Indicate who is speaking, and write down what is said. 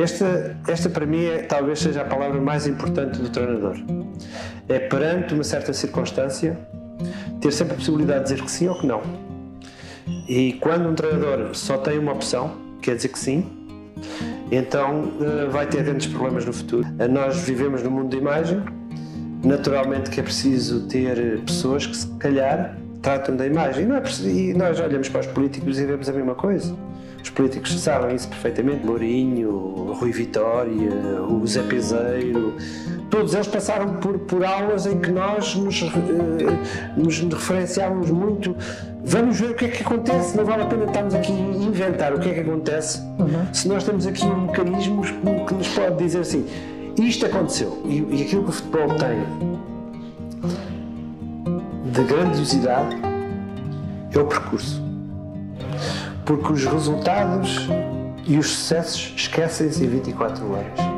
Speaker 1: Esta, esta para mim é, talvez seja a palavra mais importante do treinador. É perante uma certa circunstância ter sempre a possibilidade de dizer que sim ou que não. E quando um treinador só tem uma opção, quer dizer que sim, então eh, vai ter grandes problemas no futuro. Nós vivemos no mundo da imagem, naturalmente que é preciso ter pessoas que se calhar tratam da imagem. Não é e nós olhamos para os políticos e vemos a mesma coisa. Os políticos sabem isso perfeitamente. Mourinho, Rui Vitória, o Zé Peseiro, todos eles passaram por, por aulas em que nós nos, eh, nos referenciávamos muito. Vamos ver o que é que acontece, não vale a pena estarmos aqui a inventar o que é que acontece uhum. se nós temos aqui um mecanismo que nos pode dizer assim: isto aconteceu. E, e aquilo que o futebol tem de grandiosidade é o percurso. Porque os resultados e os sucessos esquecem-se em 24 horas.